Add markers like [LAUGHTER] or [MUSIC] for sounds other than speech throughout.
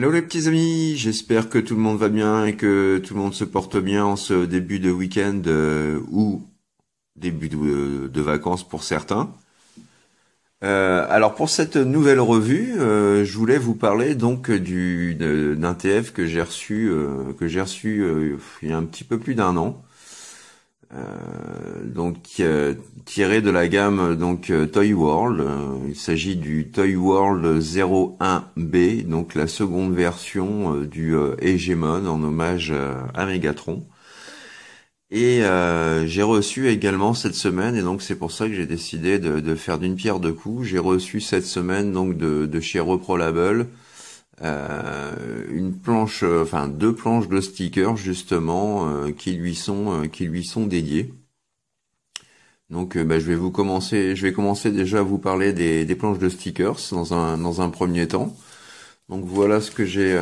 Hello les petits amis, j'espère que tout le monde va bien et que tout le monde se porte bien en ce début de week-end euh, ou début de, de, vacances pour certains. Euh, alors pour cette nouvelle revue, euh, je voulais vous parler donc du d'un TF que j'ai reçu euh, que j'ai reçu euh, il y a un petit peu plus d'un an. Euh, donc tiré de la gamme donc Toy World. il s'agit du Toy World 01B, donc la seconde version du Hegemon en hommage à Megatron. Et j'ai reçu également cette semaine, et donc c'est pour ça que j'ai décidé de, faire d'une pierre deux coups. J'ai reçu cette semaine donc de, de chez ReproLabel euh, une planche, euh, enfin deux planches de stickers justement euh, qui lui sont qui lui sont dédiées. Donc bah, je vais vous commencer, je vais commencer déjà à vous parler des, des planches de stickers dans un dans un premier temps. Donc voilà ce que j'ai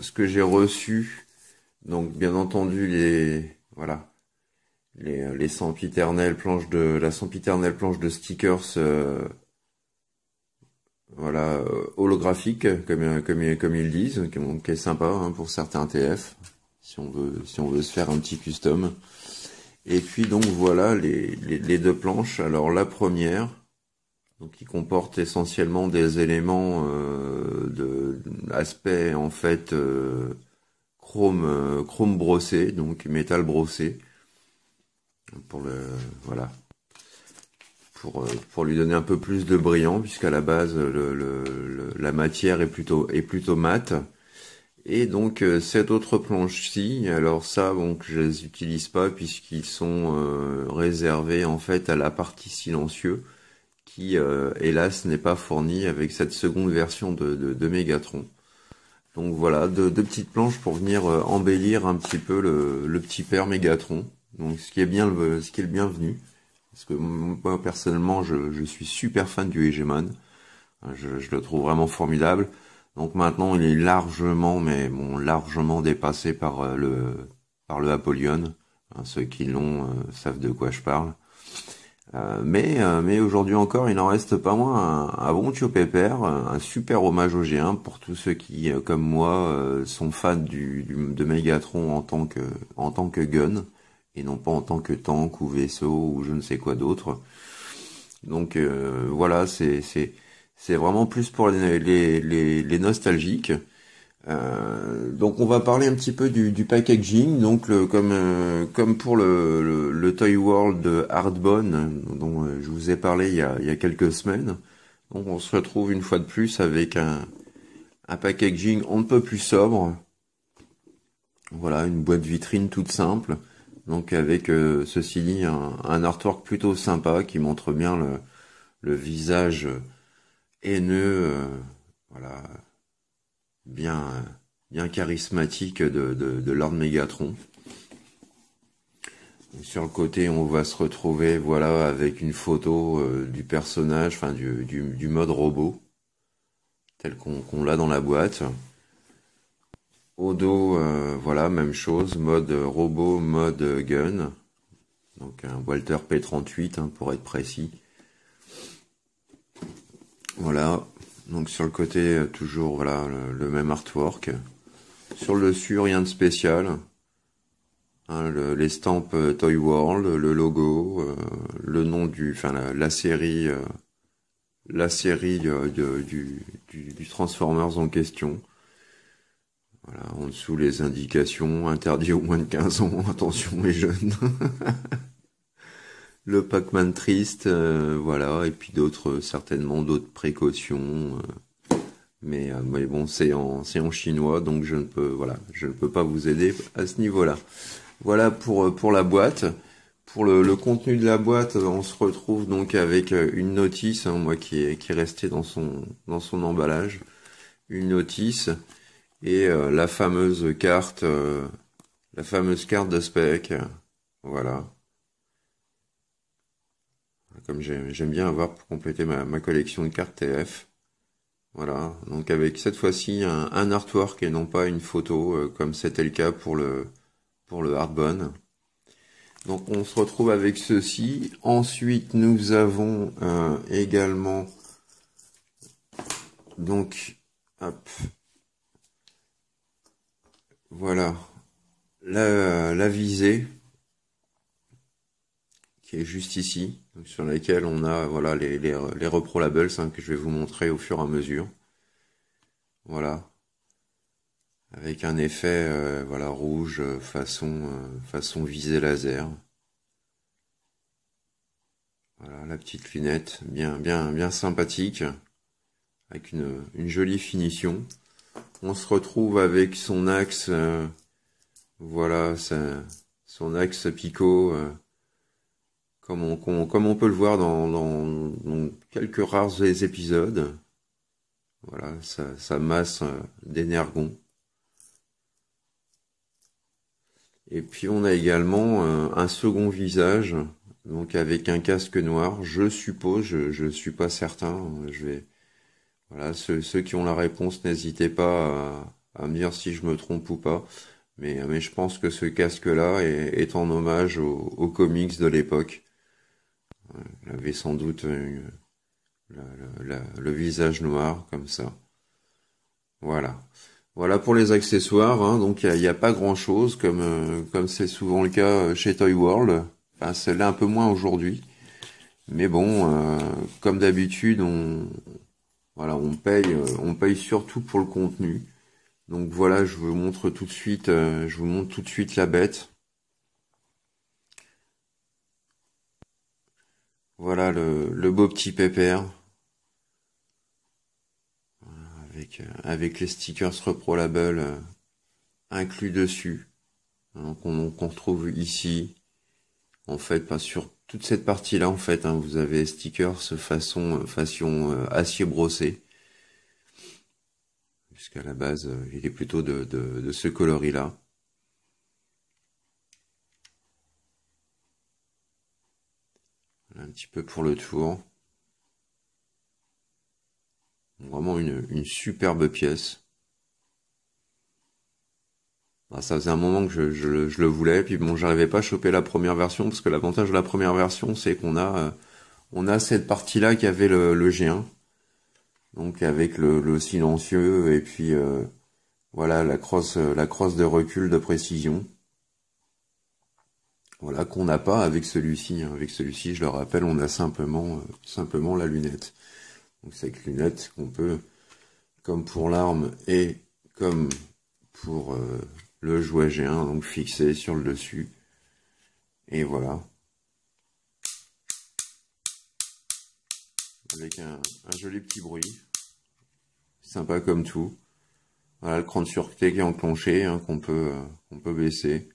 ce que j'ai reçu. Donc bien entendu les voilà les les sempiternelles planches de la sempiternelle planche de stickers voilà, euh, holographique, comme, comme, ils disent, qui est sympa hein, pour certains TF, si on veut, se faire un petit custom. Et puis donc voilà les, deux planches. Alors la première, donc qui comporte essentiellement des éléments euh, de en fait euh, chrome euh, chrome brossé, donc métal brossé pour le voilà pour, euh, pour lui donner un peu plus de brillant, puisqu'à la base le, le, la matière est plutôt est plutôt mate. Et donc euh, cette autre planche-ci, alors ça, bon, je les utilise pas puisqu'ils sont euh, réservés en fait à la partie silencieux, qui hélas n'est pas fournie avec cette seconde version de, de, Megatron. Donc voilà, deux, deux, petites planches pour venir embellir un petit peu le, le petit père Megatron. Donc ce qui est bien ce qui est le bienvenu. Parce que moi, personnellement, je, suis super fan du Hegemon. Je, le trouve vraiment formidable. Donc maintenant, il est largement, mais bon, largement dépassé par euh, le par le Apollyon. Hein, ceux qui l'ont euh, savent de quoi je parle. Euh, mais mais aujourd'hui encore, il n'en reste pas moins un, bon Tio un super hommage au G1 pour tous ceux qui, comme moi, sont fans du, du, de Megatron en tant que en tant que gun et non pas en tant que tank ou vaisseau ou je ne sais quoi d'autre. Donc euh, voilà, c'est c'est vraiment plus pour les les, les, nostalgiques. Euh, donc on va parler un petit peu du, du packaging, donc le, comme euh, comme pour le, le, Toy World Hardbone dont je vous ai parlé il y a, il y a quelques semaines. Donc on se retrouve une fois de plus avec un un packaging on ne peut plus sobre. Voilà, une boîte vitrine toute simple. Donc avec euh, ceci dit un, artwork plutôt sympa qui montre bien le, visage haineux, euh, voilà, bien bien charismatique de, Lord Megatron. sur le côté, on va se retrouver, voilà, avec une photo euh, du personnage, enfin du, mode robot, tel qu'on l'a dans la boîte. Dos, euh, voilà, même chose, mode robot, mode gun. Donc un Walter P38 hein, pour être précis. Voilà, donc sur le côté, euh, toujours voilà le, même artwork. Sur le dessus, rien de spécial. Hein, L'estampe euh, Toy World, le logo, le nom du, enfin la, série, la série du Transformers en question. Voilà, en dessous les indications, interdit aux moins de 15 ans, [LAUGHS] attention les jeunes. [LAUGHS] le Pac-Man triste, euh, voilà, et puis d'autres, certainement d'autres précautions. Euh, mais, euh, bon, c'est en, chinois, donc je ne peux, voilà, je ne peux pas vous aider à ce niveau-là. Voilà pour, pour la boîte. pour le, contenu de la boîte, on se retrouve donc avec une notice, hein, moi qui est qui est restée dans son dans son emballage, une notice et la fameuse carte, la fameuse carte de spec, voilà. Comme j'aime bien avoir pour compléter ma, collection de cartes TF. Voilà, donc avec cette fois-ci un, artwork et non pas une photo euh, comme c'était le cas pour le pour le Hardbone. Donc on se retrouve avec ceci. Ensuite nous avons euh, également donc hop voilà la, visée qui est juste ici, sur laquelle on a voilà les, les, les repro labels hein, que je vais vous montrer au fur et à mesure. Voilà, avec un effet euh, voilà rouge euh, façon euh, façon visée laser. Voilà la petite lunette, bien bien bien sympathique, avec une, une jolie finition. On se retrouve avec son axe, voilà, son axe picot comme on, comme on peut le voir dans, quelques rares épisodes. Voilà, sa, masse euh, d'énergon. Et puis on a également euh, un second visage, donc avec un casque noir. Je suppose, je ne suis pas certain. Je vais, voilà, ceux, qui ont la réponse, n'hésitez pas à, me dire si je me trompe ou pas. Mais, mais je pense que ce casque-là est, en hommage aux comics de l'époque. Il avait sans doute euh, le visage noir comme ça. Voilà. Voilà pour les accessoires. Hein. Donc il n'y a, pas grand chose comme euh, comme c'est souvent le cas chez Toy World. Enfin c'est là un peu moins aujourd'hui. Mais bon, euh, comme d'habitude, on voilà, on paye on paye surtout pour le contenu. Donc voilà, je vous montre tout de suite je vous montre tout de suite la bête. Voilà le, beau petit pépère. Avec, euh, avec les stickers Repro Label euh, inclus dessus. Hein, qu'on retrouve ici. En fait, pas sur toute cette partie-là, en fait, hein, vous avez stickers façon, façon euh, acier brossé. Puisqu'à la base, il est plutôt de ce coloris-là. un petit peu pour le tour. Vraiment une, superbe pièce. Ah, ça faisait un moment que je, le voulais, puis bon, j'arrivais pas à choper la première version, parce que l'avantage de la première version, c'est qu'on a, euh, on a cette partie-là qui avait le, le, G1, donc avec le, silencieux, et puis euh, voilà la crosse, la crosse de recul de précision. Voilà qu'on n'a pas avec celui-ci. Hein. Avec celui-ci, je le rappelle, on a simplement euh, simplement la lunette. Donc cette lunette qu'on peut, comme pour l'arme et comme pour euh, le jouet G1, donc fixer sur le dessus. Et voilà. Avec un, joli petit bruit. Sympa comme tout. Voilà le cran de sûreté qui est enclenché, hein, qu'on peut, euh, qu'on peut baisser.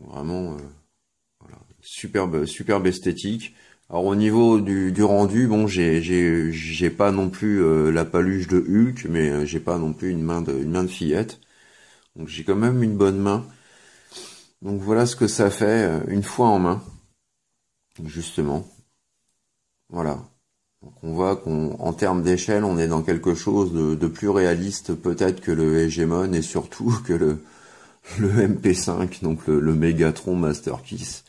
Vraiment, euh, voilà, superbe, superbe esthétique. Alors au niveau du, du rendu, bon, j'ai j'ai pas non plus euh, la paluche de Hulk, mais j'ai pas non plus une main de une main de fillette. Donc j'ai quand même une bonne main. Donc voilà ce que ça fait une fois en main, justement. Voilà. Donc on voit qu'en termes d'échelle, on est dans quelque chose de, plus réaliste peut-être que le Hegemon et surtout [LAUGHS] que le le MP5, donc le, Megatron Masterpiece,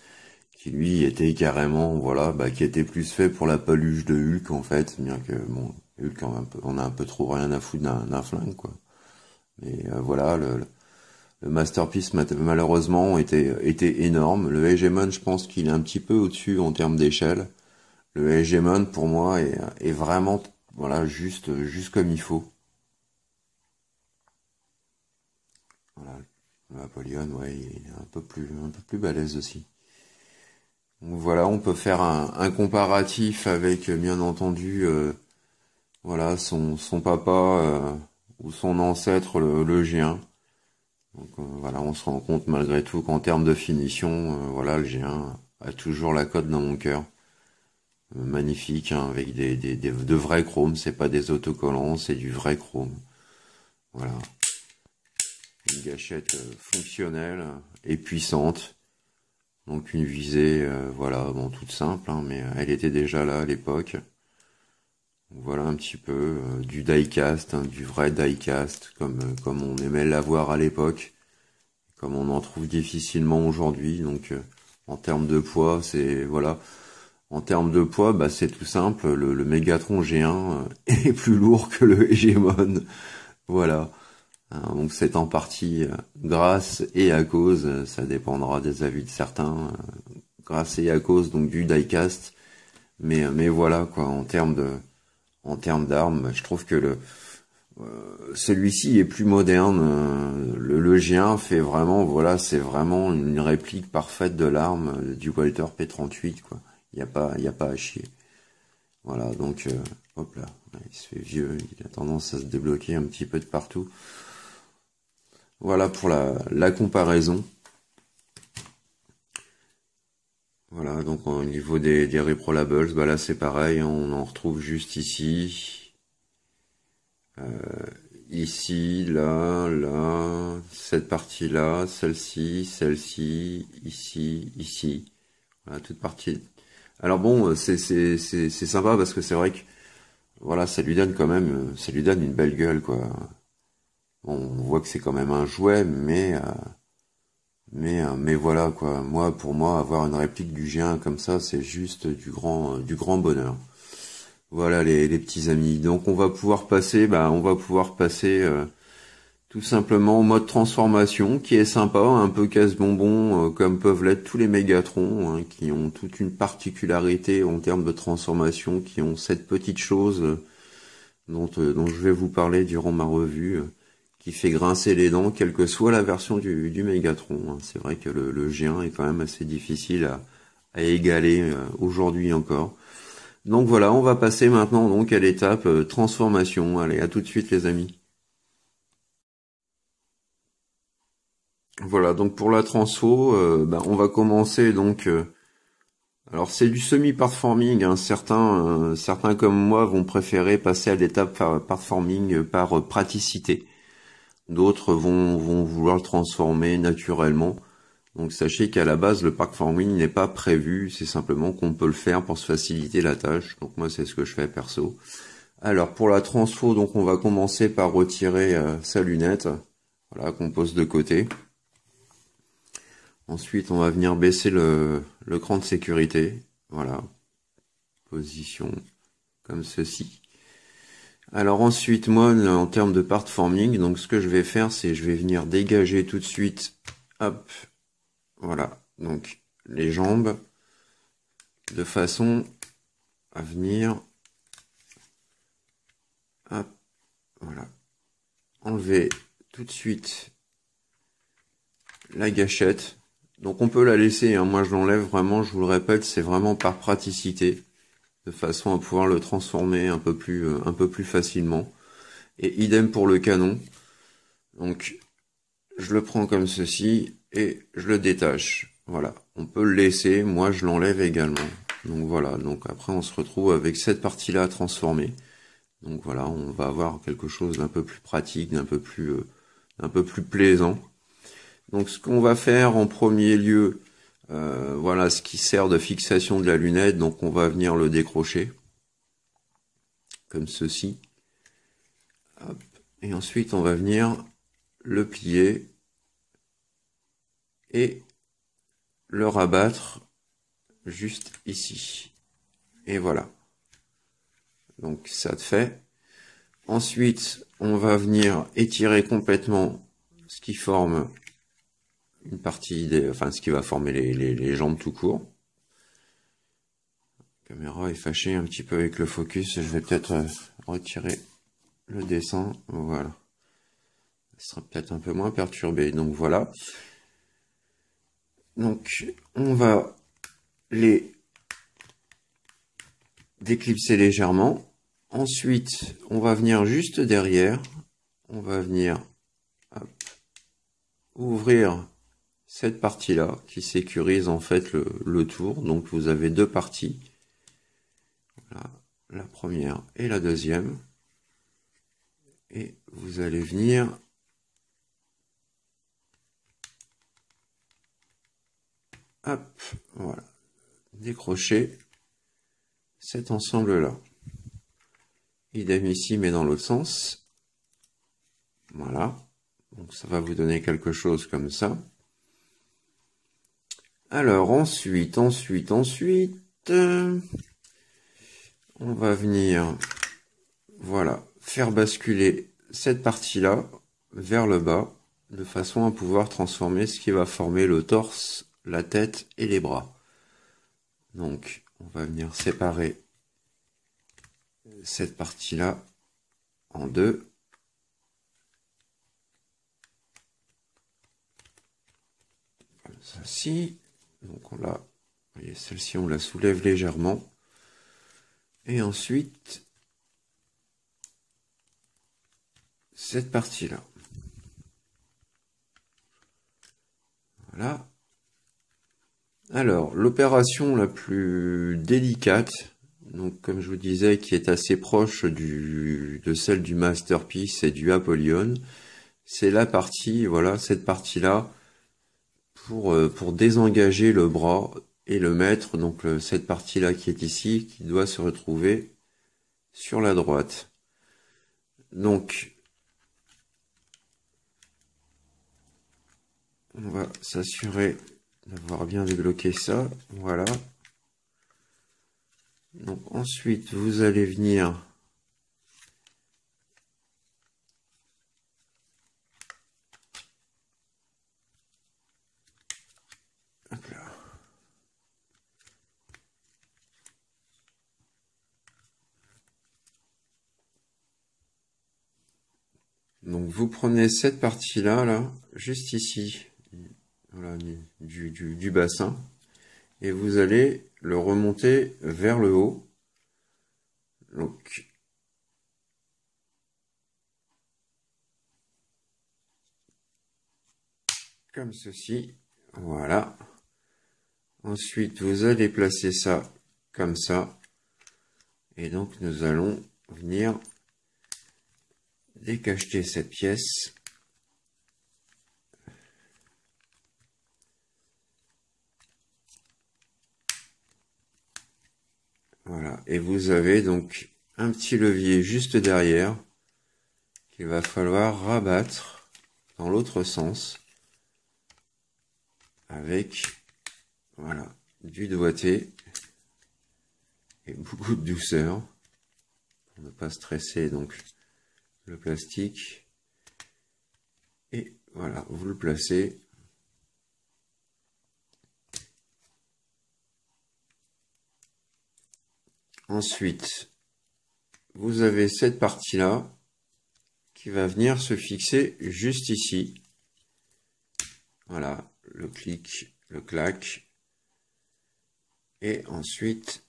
qui lui était carrément, voilà, bah, qui était plus fait pour la paluche de Hulk en fait, bien que bon, Hulk on a un peu, trop rien à foutre d'un flingue quoi. Mais euh, voilà, le Masterpiece malheureusement était, était énorme. Le Hegemon, je pense qu'il est un petit peu au-dessus en termes d'échelle. Le Hegemon pour moi est, vraiment voilà juste juste comme il faut. Voilà, Napoléon, ouais, il est un peu plus, un peu plus balèze aussi. Donc voilà, on peut faire un, comparatif avec, bien entendu, euh, voilà, son, son papa euh, ou son ancêtre, le, le G1. Donc euh, voilà, on se rend compte malgré tout qu'en termes de finition, euh, voilà, le G1 a toujours la cote dans mon cœur. Euh, magnifique, hein, avec des, des, de vrais chromes, c'est pas des autocollants, c'est du vrai chrome. Voilà. Une gâchette fonctionnelle et puissante. Donc une visée, voilà, bon, toute simple, hein, mais elle était déjà là à l'époque. Voilà un petit peu euh, du diecast, hein, du vrai diecast, comme, euh, comme on aimait l'avoir à l'époque, comme on en trouve difficilement aujourd'hui. Donc euh, en termes de poids, c'est voilà. En termes de poids, bah, c'est tout simple. Le, le Megatron G1 [LAUGHS] est plus lourd que le Hegemon. Voilà. Hein, donc c'est en partie grâce et à cause, ça dépendra des avis de certains, grâce et à cause donc du diecast. Mais mais voilà quoi, en termes de en termes d'armes. Je trouve que le euh, celui-ci est plus moderne. Euh, le, le G1 fait vraiment, voilà, c'est vraiment une réplique parfaite de l'arme euh, du Walter P38, quoi. Il n'y a pas, il a pas à chier. Voilà, donc, hop là, il se fait vieux, il a tendance à se débloquer un petit peu de partout. Voilà pour la comparaison. Voilà, donc au niveau des, des reprolables, bah là c'est pareil, hein, on en retrouve juste ici. Euh, ici, là, là, cette partie-là, celle-ci, celle-ci, ici, ici. Voilà, toute partie. Alors bon, c'est sympa parce que c'est vrai que voilà, ça lui donne quand même, ça lui donne une belle gueule quoi. on voit que c'est quand même un jouet, mais euh, mais, euh, mais voilà, quoi. Moi, pour moi, avoir une réplique du G1 comme ça, c'est juste du grand, euh, du grand bonheur. Voilà, les, les, petits amis. Donc, on va pouvoir passer, bah, on va pouvoir passer euh, tout simplement au mode transformation, qui est sympa, un peu casse-bonbon, comme peuvent l'être tous les Mégatrons, hein, qui ont toute une particularité en termes de transformation, qui ont cette petite chose dont, dont je vais vous parler durant ma revue qui fait grincer les dents, quelle que soit la version du, du Megatron. Hein. C'est vrai que le, le, G1 est quand même assez difficile à, égaler euh, aujourd'hui encore. Donc voilà, on va passer maintenant donc à l'étape euh, transformation. Allez, à tout de suite les amis. Voilà, donc pour la transfo, euh, ben, on va commencer donc. alors c'est du semi-partforming. Hein. Certains, certains comme moi vont préférer passer à l'étape partforming par praticité. D'autres vont, vouloir le transformer naturellement. Donc sachez qu'à la base, le park farming n'est pas prévu, c'est simplement qu'on peut le faire pour se faciliter la tâche. Donc moi, c'est ce que je fais perso. Alors pour la transfo, donc on va commencer par retirer euh, sa lunette, voilà, qu'on pose de côté. Ensuite, on va venir baisser le, le cran de sécurité, voilà, position comme ceci. Alors ensuite, moi, en termes de part forming, donc ce que je vais faire, c'est je vais venir dégager tout de suite, hop, voilà, donc les jambes, de façon à venir, hop, voilà, enlever tout de suite la gâchette. Donc on peut la laisser, hein. moi je l'enlève vraiment, je vous le répète, c'est vraiment par praticité de façon à pouvoir le transformer un peu plus, euh, un peu plus facilement. Et idem pour le canon. Donc, je le prends comme ceci et je le détache. Voilà, on peut le laisser, moi je l'enlève également. Donc voilà, donc après on se retrouve avec cette partie-là à transformer. Donc voilà, on va avoir quelque chose d'un peu plus pratique, d'un peu plus, euh, d'un peu plus plaisant. Donc ce qu'on va faire en premier lieu, euh, voilà ce qui sert de fixation de la lunette, donc on va venir le décrocher, comme ceci. Et ensuite on va venir le plier et le rabattre juste ici. Et voilà. Donc ça te fait. Ensuite, on va venir étirer complètement ce qui forme une partie des, enfin ce qui va former les, les, jambes tout court. La caméra est fâchée un petit peu avec le focus, je vais peut-être euh, retirer le dessin, voilà. Ce sera peut-être un peu moins perturbé, donc voilà. Donc on va les déclipser légèrement. Ensuite, on va venir juste derrière. On va venir ouvrir cette partie-là qui sécurise en fait le, tour. Donc vous avez deux parties. la première et la deuxième. Et vous allez venir hop, voilà, décrocher cet ensemble-là. Idem ici, mais dans l'autre sens. Voilà. Donc ça va vous donner quelque chose comme ça. Alors ensuite, ensuite, ensuite, on va venir, voilà, faire basculer cette partie-là vers le bas, de façon à pouvoir transformer ce qui va former le torse, la tête et les bras. Donc, on va venir séparer cette partie-là en deux. Celle-ci, donc on la, voyez, celle-ci on la soulève légèrement. Et ensuite, cette partie-là. Voilà. Alors, l'opération la plus délicate, donc comme je vous disais, qui est assez proche du, de celle du Masterpiece et du Apollyon, c'est la partie, voilà, cette partie-là, pour, euh, pour désengager le bras et le mettre, donc cette partie-là qui est ici, qui doit se retrouver sur la droite. Donc, on va s'assurer d'avoir bien débloqué ça. Voilà. Donc ensuite, vous allez venir Vous prenez cette partie-là, là, juste ici, du, du, bassin. Et vous allez le remonter vers le haut. Donc, comme ceci. Voilà. Ensuite, vous allez placer ça comme ça. Et donc, nous allons venir décacheter cette pièce Voilà. Et vous avez donc un petit levier juste derrière qu'il va falloir rabattre dans l'autre sens avec voilà du doigté et beaucoup de douceur pour ne pas stresser donc le plastique et voilà vous le placez Ensuite, vous avez cette partie-là qui va venir se fixer juste ici. Voilà, le clic, le clac. Et ensuite,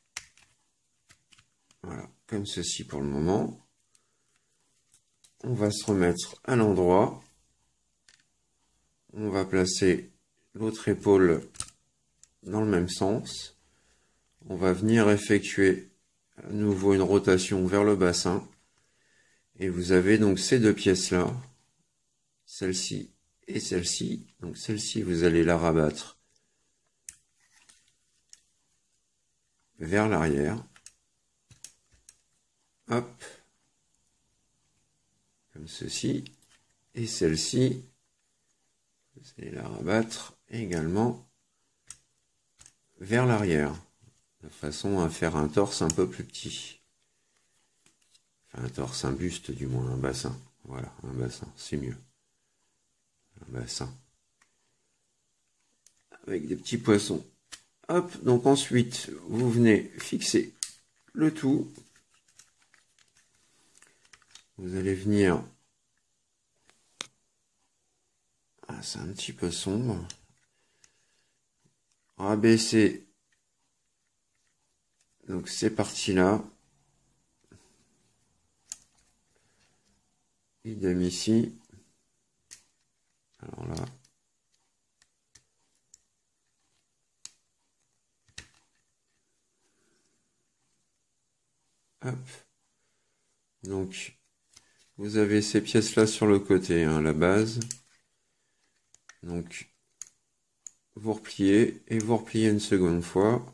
voilà, comme ceci pour le moment. On va se remettre à l'endroit. On va placer l'autre épaule dans le même sens. On va venir effectuer à nouveau une rotation vers le bassin. Et vous avez donc ces deux pièces-là, celle-ci et celle-ci. Donc celle-ci, vous allez la rabattre vers l'arrière. Hop. Comme ceci. Et celle-ci, vous allez la rabattre également vers l'arrière de façon à faire un torse un peu plus petit. Enfin, un torse, un buste du moins, un bassin. Voilà, un bassin, c'est mieux. Un bassin. Avec des petits poissons. Hop, donc ensuite, vous venez fixer le tout. Vous allez venir... Ah, c'est un petit peu sombre. Rabaisser donc ces parties-là. Idem ici. Alors là. Hop. Donc, vous avez ces pièces-là sur le côté, hein, la base. Donc, vous repliez et vous repliez une seconde fois.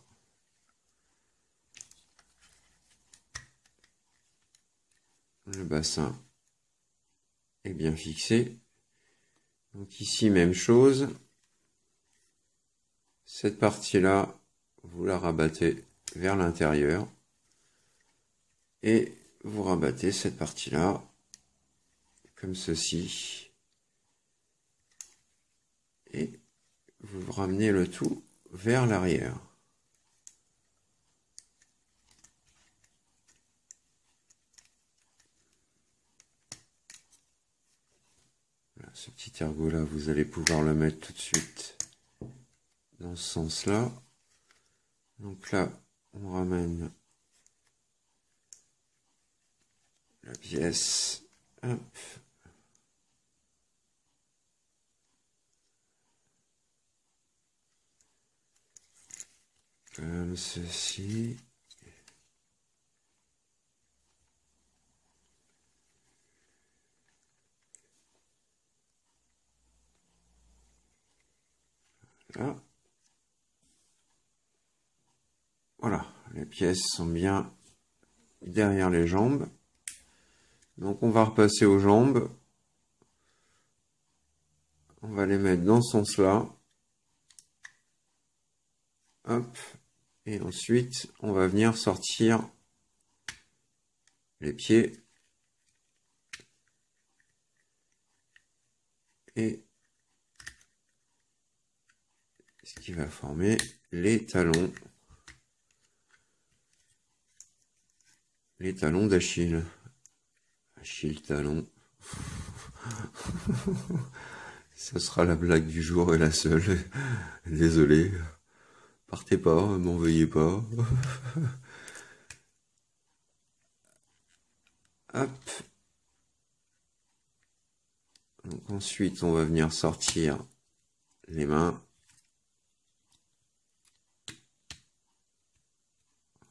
Le bassin est bien fixé. Donc ici, même chose. Cette partie-là, vous la rabattez vers l'intérieur. Et vous rabattez cette partie-là comme ceci. Et vous ramenez le tout vers l'arrière. Ce petit ergot là, vous allez pouvoir le mettre tout de suite dans ce sens-là. Donc là, on ramène la pièce. Comme ceci. Voilà, les pièces sont bien derrière les jambes. Donc on va repasser aux jambes. On va les mettre dans ce sens-là. Hop. Et ensuite, on va venir sortir les pieds. Et ce qui va former les talons. Les talons d'Achille. Achille talon. [LAUGHS] Ce sera la blague du jour et la seule. Désolé. Partez pas, m'en veuillez pas. [LAUGHS] Hop. Ensuite, on va venir sortir les mains.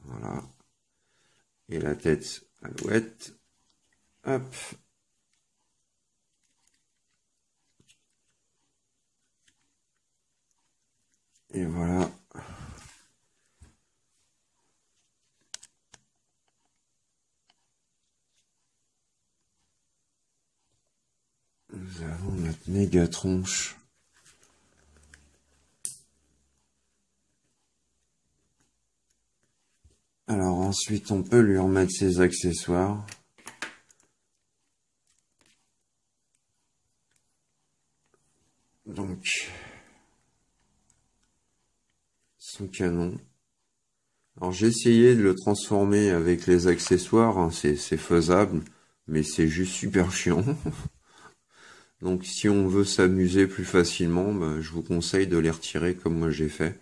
Voilà. Et la tête alouette. Hop. Et voilà. Nous avons notre méga tronche. Alors ensuite, on peut lui remettre ses accessoires. Donc, son canon. Alors j'ai essayé de le transformer avec les accessoires, hein, c'est faisable, mais c'est juste super chiant. [LAUGHS] Donc si on veut s'amuser plus facilement, bah, je vous conseille de les retirer comme moi j'ai fait.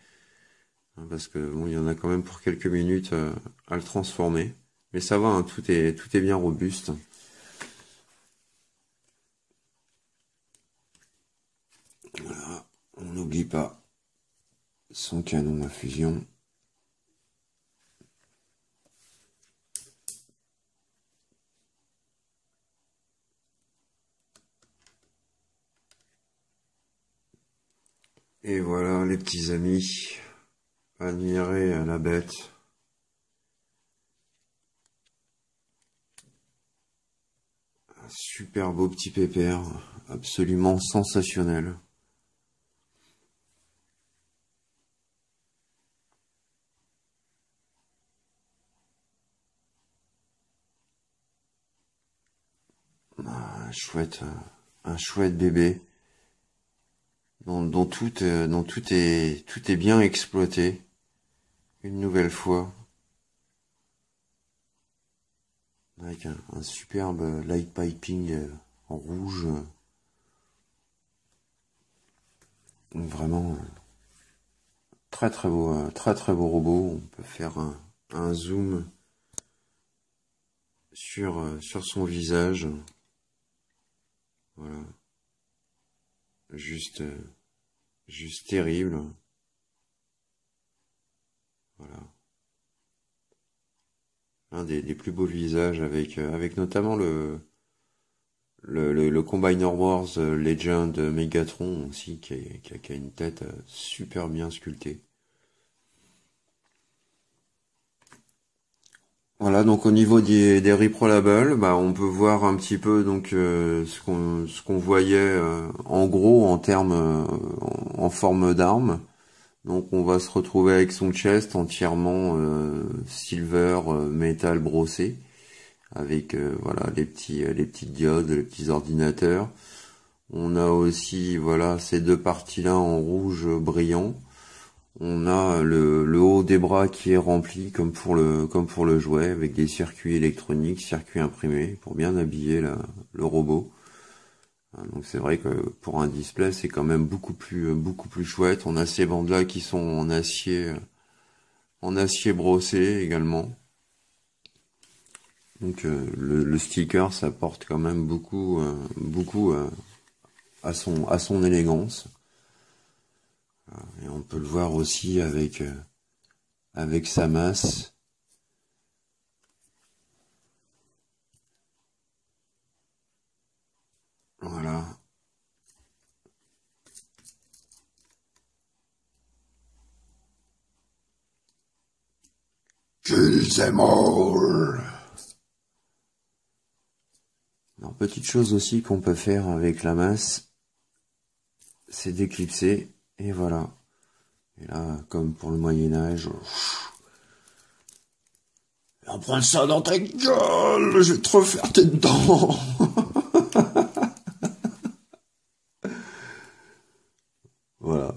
Hein, parce que bon, il y en a quand même pour quelques minutes euh, à le transformer. Mais ça va, hein, tout, est, tout est bien robuste. Voilà, on n'oublie pas son canon à fusion. Et voilà les petits amis, admirez la bête. Un super beau petit pépère, absolument sensationnel. Ah, un chouette, un chouette bébé dont, tout, euh, tout est tout est bien exploité. Une nouvelle fois. Avec un, superbe light piping euh, en rouge. Vraiment très très beau euh, très très beau robot. On peut faire un, un zoom sur sur son visage. Voilà juste, juste terrible. Voilà. un des, plus beaux visages avec, avec notamment le, le, le, Combiner Wars Legend Megatron aussi, qui a, qui a une tête super bien sculptée. Voilà, donc au niveau des, des reprolables, bah, on peut voir un petit peu donc euh, ce qu'on ce qu'on voyait euh, en gros en termes euh, en, forme d'arme. Donc on va se retrouver avec son chest entièrement silver métal brossé avec voilà les petits les petites diodes, les petits ordinateurs. On a aussi voilà ces deux parties là en rouge brillant. On a le, haut des bras qui est rempli comme pour le comme pour le jouet avec des circuits électroniques, circuits imprimés pour bien habiller le robot. Hein, donc c'est vrai que pour un display c'est quand même beaucoup plus beaucoup plus chouette. On a ces bandes là qui sont en acier en acier brossé également. Donc euh, le, sticker ça porte quand même beaucoup euh, beaucoup euh, à son à son élégance. Et on peut le voir aussi avec, euh, avec sa masse. Voilà. Kill them all. Alors, petite chose aussi qu'on peut faire avec la masse, c'est d'éclipser et voilà. Et là, comme pour le Moyen-Âge. Viens prendre ça dans ta gueule, je vais te refaire tes dents. [LAUGHS] voilà.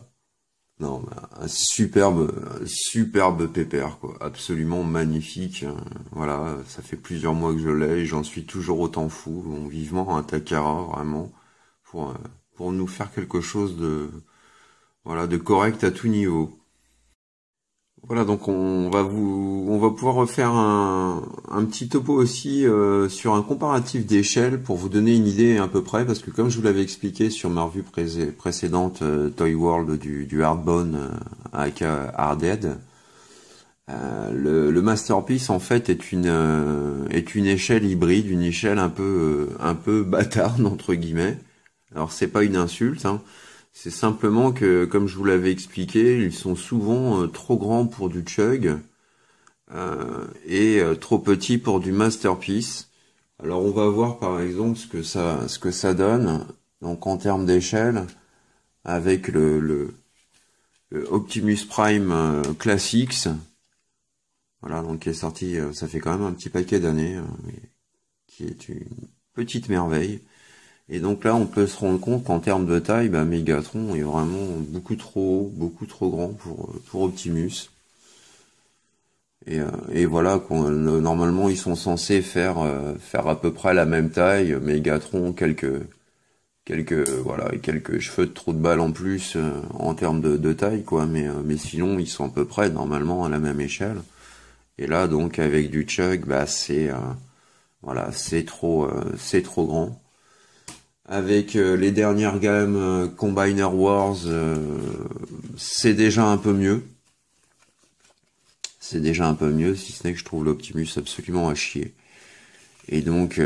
Non, un superbe, superbe pépère, quoi. Absolument magnifique. Voilà, ça fait plusieurs mois que je l'ai et j'en suis toujours autant fou. Vivement un Takara, vraiment, pour, euh, pour nous faire quelque chose de, voilà, de correct à tout niveau. Voilà, donc on va pouvoir refaire un, petit topo aussi euh, sur un comparatif d'échelle pour vous donner une idée à peu près, parce que comme je vous l'avais expliqué sur ma revue précédente euh, Toy World du, Hardbone euh, avec Hardhead, le, masterpiece en fait est une est une échelle hybride, une échelle un peu un peu bâtarde [LAUGHS] entre guillemets. Alors c'est pas une insulte, hein, c'est simplement que, comme je vous l'avais expliqué, ils sont souvent euh, trop grands pour du chug euh, et euh, trop petits pour du masterpiece. Alors on va voir par exemple ce que ça, ce que ça donne. Donc en termes d'échelle, avec le, Optimus Prime Classics, voilà, donc qui est sorti, ça fait quand même un petit paquet d'années, qui est une petite merveille. Et donc là, on peut se rendre compte qu'en termes de taille, bah, Megatron est vraiment beaucoup trop haut, beaucoup trop grand pour, pour Optimus. Et, euh, et voilà, normalement, ils sont censés faire, euh, faire à peu près la même taille. Megatron, quelques, quelques, voilà, quelques cheveux de trou de balle en plus euh, en termes de, de, taille, quoi. Mais, mais sinon, ils sont à peu près normalement à la même échelle. Et là, donc, avec du chug, bah, c'est, voilà, c'est trop, c'est trop grand avec euh, les dernières gammes euh, Combiner Wars, euh, c'est déjà un peu mieux. C'est déjà un peu mieux, si ce n'est que je trouve l'Optimus absolument à chier. Et donc,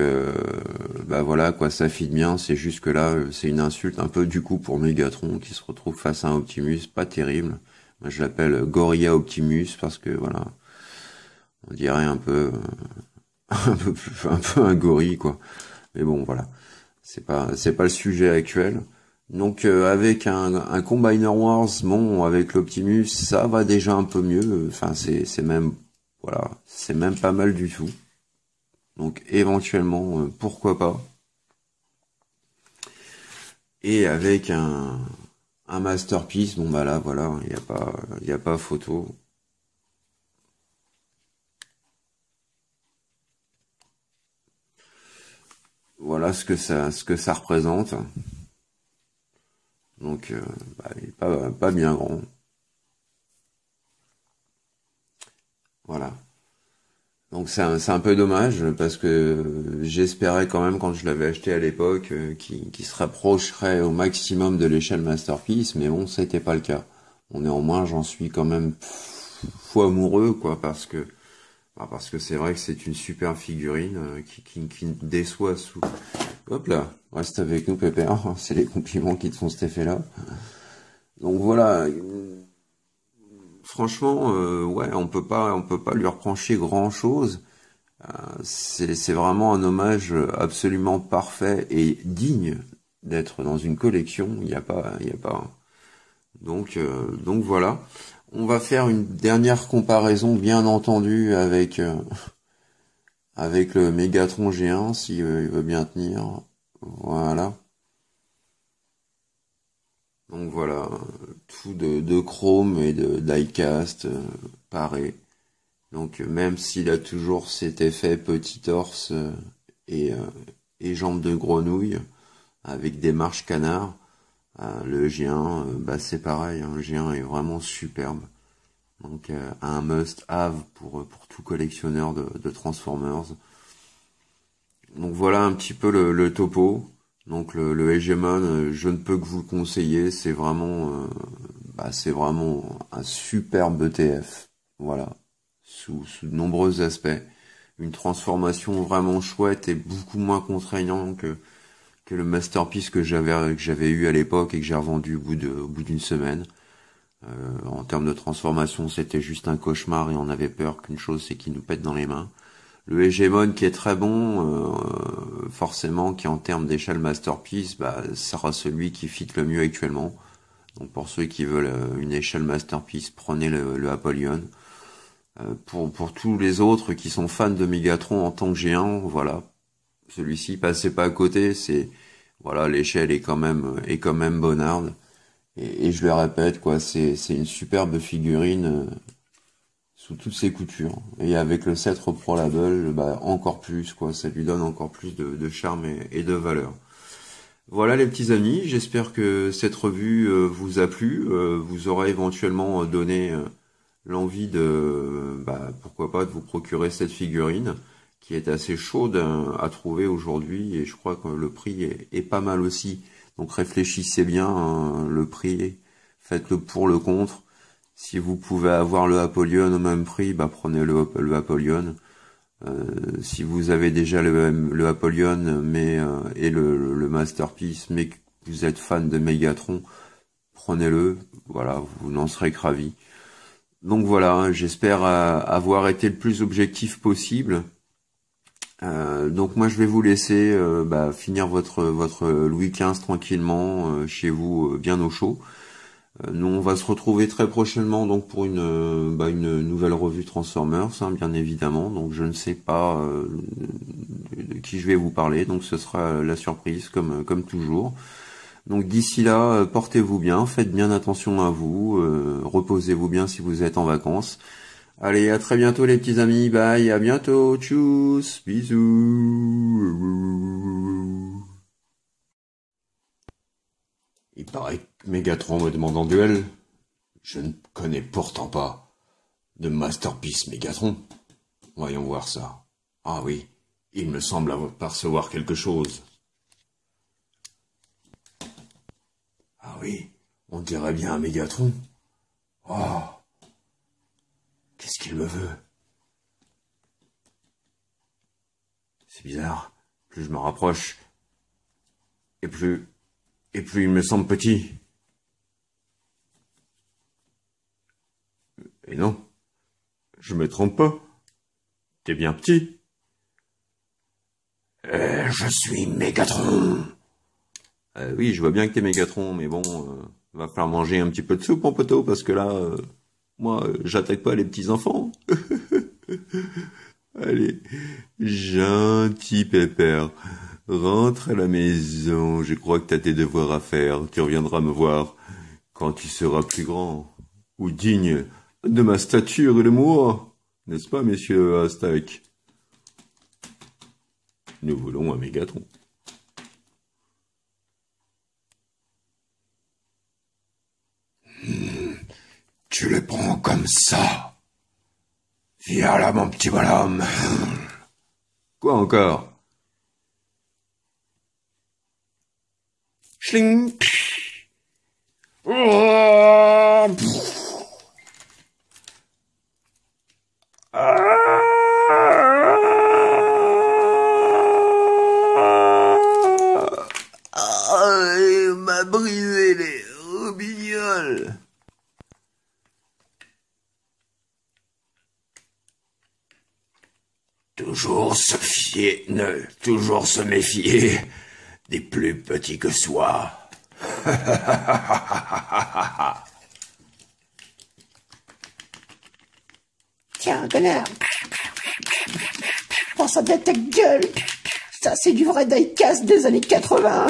bah voilà, quoi, ça fit bien. C'est juste que là, c'est une insulte un peu du coup pour Megatron qui se retrouve face à un Optimus, pas terrible. Moi, je l'appelle Gorilla Optimus parce que voilà, on dirait un peu, [LAUGHS] un peu, un peu un gorille quoi. Mais bon, voilà c'est pas c'est pas le sujet actuel. Donc euh, avec un, un Combiner Wars, bon, avec l'Optimus, ça va déjà un peu mieux. Enfin, c'est c'est même voilà, c'est même pas mal du tout. Donc éventuellement, euh, pourquoi pas. Et avec un un masterpiece, bon bah là voilà, il y a pas il a pas photo. Voilà ce que ça, ce que ça représente. Donc, euh, bah, il est pas, pas bien grand. Voilà. Donc c'est un, un, peu dommage parce que j'espérais quand même quand je l'avais acheté à l'époque euh, qu'il se rapprocherait au maximum de l'échelle Masterpiece, mais bon, ça n'était pas le cas. Néanmoins, j'en suis quand même fou amoureux, quoi, parce que parce que c'est vrai que c'est une super figurine euh, qui, qui, déçoit sous... Hop là, reste avec nous Pépère, [LAUGHS] c'est les compliments qui te font cet effet-là. Donc voilà, franchement, euh, ouais, on peut pas, on peut pas lui reprocher grand-chose. Euh, c'est vraiment un hommage absolument parfait et digne d'être dans une collection. Il n'y a pas, il a pas. Donc, donc voilà. On va faire une dernière comparaison, bien entendu, avec euh, avec le Megatron G1, s'il veut, bien tenir. Voilà. Donc voilà, tout de, chrome et de diecast euh, pareil. Donc même s'il a toujours cet effet petit torse euh, et, et jambes de grenouille avec des marches canards, euh, le G1, euh, bah, c'est pareil, hein, le G1 est vraiment superbe. Donc euh, un must-have pour, pour tout collectionneur de, Transformers. Donc voilà un petit peu le, topo. Donc le, le Hegemon, je ne peux que vous le conseiller. C'est vraiment, bah, vraiment un superbe ETF. Voilà, sous, sous de nombreux aspects. Une transformation vraiment chouette et beaucoup moins contraignant que le masterpiece que j'avais que j'avais eu à l'époque et que j'ai revendu au bout de au bout d'une semaine. Euh, en termes de transformation, c'était juste un cauchemar et on avait peur qu'une chose, c'est qu'il nous pète dans les mains. Le Hegemon qui est très bon, euh, forcément, qui en termes d'échelle masterpiece, bah, sera celui qui fit le mieux actuellement. Donc pour ceux qui veulent euh, une échelle masterpiece, prenez le, le Apollyon. pour, pour tous les autres qui sont fans de Megatron en tant que géant, voilà, celui-ci passez pas à côté, c'est voilà, l'échelle est quand même est quand même bonarde. Et, je le répète, quoi, c'est c'est une superbe figurine euh, sous toutes ses coutures. Et avec le Cetre Pro Label, bah encore plus, quoi, ça lui donne encore plus de, charme et, de valeur. Voilà les petits amis, j'espère que cette revue euh, vous a plu, euh, vous aura éventuellement donné l'envie de, bah, pourquoi pas, de vous procurer cette figurine qui est assez chaude à trouver aujourd'hui et je crois que le prix est, pas mal aussi. Donc réfléchissez bien hein, le prix, faites-le pour le contre. Si vous pouvez avoir le Apollyon au même prix, bah prenez le, le. Euh, si vous avez déjà le, le mais euh, et le, le, Masterpiece, mais que vous êtes fan de Megatron, prenez-le. Voilà, vous n'en serez que ravi. Donc voilà, hein, j'espère euh, avoir été le plus objectif possible. Euh, donc moi je vais vous laisser euh, bah, finir votre votre Louis XV tranquillement euh, chez vous bien au chaud. nous on va se retrouver très prochainement donc pour une bah, une nouvelle revue Transformers hein, bien évidemment. Donc je ne sais pas de qui je vais vous parler donc ce sera la surprise comme comme toujours. Donc d'ici là portez-vous bien, faites bien attention à vous, reposez-vous bien si vous êtes en vacances. Allez, à très bientôt les petits amis. Bye, à bientôt. Tchuss, bisous. Il paraît que Megatron me demande en duel. Je ne connais pourtant pas de Masterpiece Megatron. Voyons voir ça. Ah oui, il me semble avoir percevoir quelque chose. Ah oui, on dirait bien un Megatron. Oh Qu'est-ce qu'il me veut? C'est bizarre. Plus je me rapproche, et plus, et plus il me semble petit. Et non, je me trompe pas. T'es bien petit. Euh, je suis Mégatron. Euh, oui, je vois bien que t'es Mégatron, mais bon, euh, va falloir manger un petit peu de soupe, mon poteau, parce que là, euh, moi, j'attaque pas les petits enfants. [LAUGHS] Allez, gentil pépère, rentre à la maison. Je crois que t'as tes devoirs à faire. Tu reviendras me voir quand tu seras plus grand ou digne de ma stature et de moi. N'est-ce pas, messieurs Aztec Nous voulons un mégatron. Tu le prends comme ça. Viens là, mon petit bonhomme. Quoi encore? Schling ah se fier, ne, toujours se méfier des plus petits que soi. [LAUGHS] Tiens, connard. Prends ça de ta gueule. Ça, c'est du vrai diecast des années 80.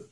[LAUGHS]